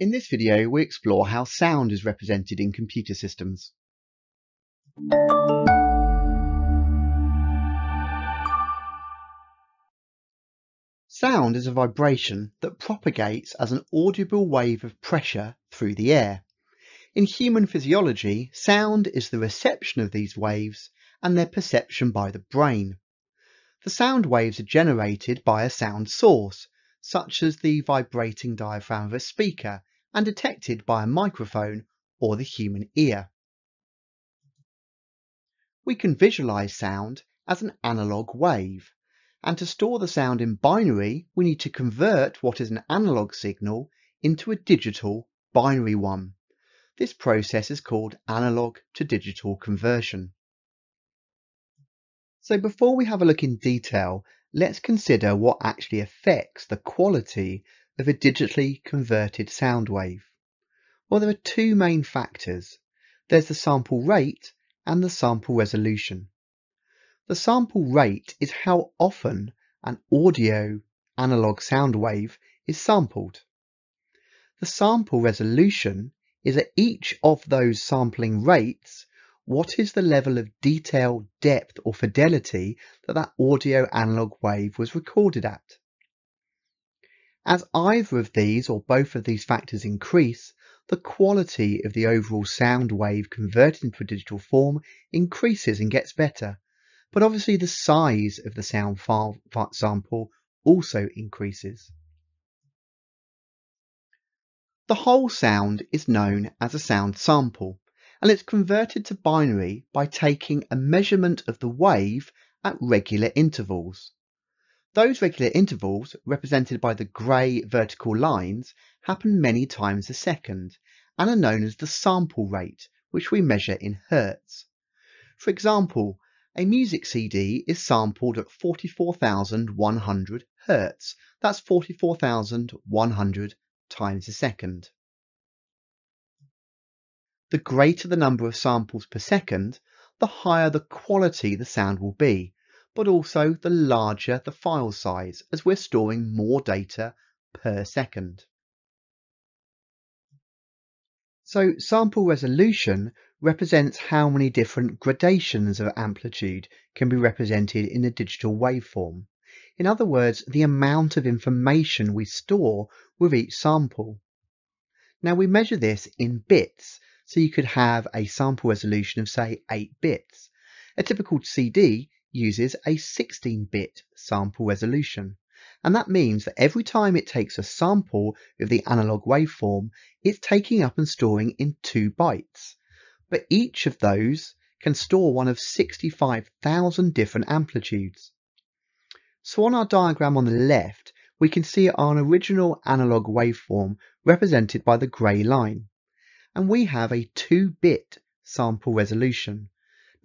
In this video, we explore how sound is represented in computer systems. Sound is a vibration that propagates as an audible wave of pressure through the air. In human physiology, sound is the reception of these waves and their perception by the brain. The sound waves are generated by a sound source, such as the vibrating diaphragm of a speaker, and detected by a microphone or the human ear. We can visualize sound as an analog wave, and to store the sound in binary, we need to convert what is an analog signal into a digital binary one. This process is called analog to digital conversion. So before we have a look in detail, let's consider what actually affects the quality of a digitally converted sound wave. Well, there are two main factors. There's the sample rate and the sample resolution. The sample rate is how often an audio analog sound wave is sampled. The sample resolution is at each of those sampling rates what is the level of detail, depth or fidelity that that audio analog wave was recorded at. As either of these or both of these factors increase, the quality of the overall sound wave converted into a digital form increases and gets better, but obviously the size of the sound file sample also increases. The whole sound is known as a sound sample and it's converted to binary by taking a measurement of the wave at regular intervals. Those regular intervals, represented by the grey vertical lines, happen many times a second and are known as the sample rate, which we measure in hertz. For example, a music CD is sampled at 44,100 hertz. That's 44,100 times a second. The greater the number of samples per second, the higher the quality the sound will be, but also the larger the file size as we're storing more data per second. So sample resolution represents how many different gradations of amplitude can be represented in a digital waveform. In other words, the amount of information we store with each sample. Now we measure this in bits so you could have a sample resolution of say 8 bits. A typical CD uses a 16-bit sample resolution. And that means that every time it takes a sample of the analog waveform, it's taking up and storing in 2 bytes. But each of those can store one of 65,000 different amplitudes. So on our diagram on the left, we can see our original analog waveform represented by the grey line and we have a 2-bit sample resolution.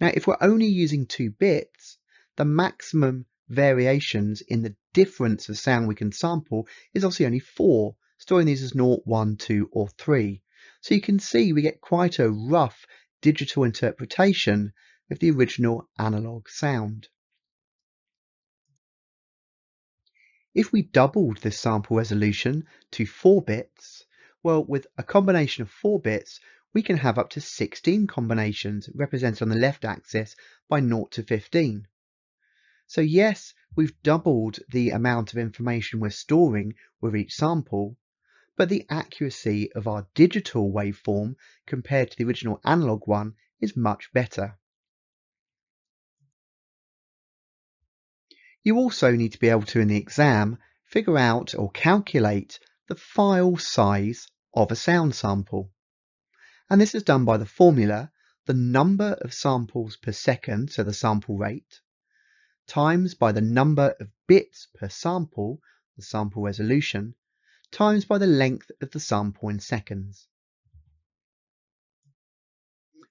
Now, if we're only using 2 bits, the maximum variations in the difference of sound we can sample is obviously only 4, storing these as 0, 1, 2 or 3. So you can see we get quite a rough digital interpretation of the original analog sound. If we doubled this sample resolution to 4 bits, well, with a combination of 4 bits, we can have up to 16 combinations represented on the left axis by 0 to 15. So yes, we've doubled the amount of information we're storing with each sample, but the accuracy of our digital waveform compared to the original analog one is much better. You also need to be able to, in the exam, figure out or calculate the file size of a sound sample. And this is done by the formula the number of samples per second, so the sample rate, times by the number of bits per sample, the sample resolution, times by the length of the sample in seconds.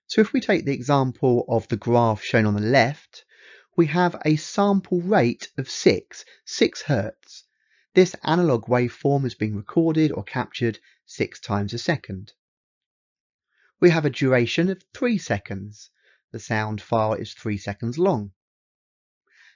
So if we take the example of the graph shown on the left, we have a sample rate of 6, 6 hertz. This analog waveform is being recorded or captured six times a second. We have a duration of 3 seconds. The sound file is 3 seconds long.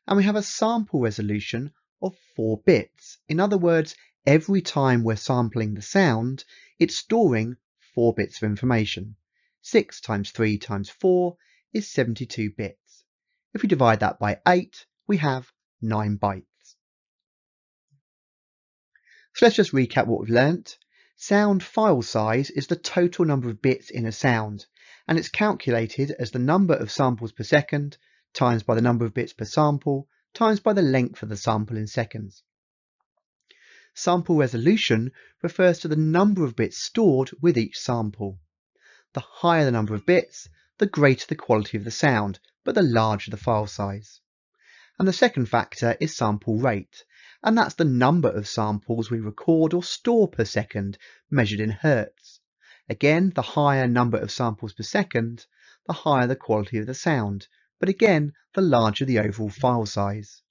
And we have a sample resolution of 4 bits. In other words, every time we're sampling the sound, it's storing 4 bits of information. 6 times 3 times 4 is 72 bits. If we divide that by 8, we have 9 bytes. So let's just recap what we've learnt. Sound file size is the total number of bits in a sound, and it's calculated as the number of samples per second times by the number of bits per sample times by the length of the sample in seconds. Sample resolution refers to the number of bits stored with each sample. The higher the number of bits, the greater the quality of the sound, but the larger the file size. And the second factor is sample rate, and that's the number of samples we record or store per second measured in hertz. Again, the higher number of samples per second, the higher the quality of the sound, but again, the larger the overall file size.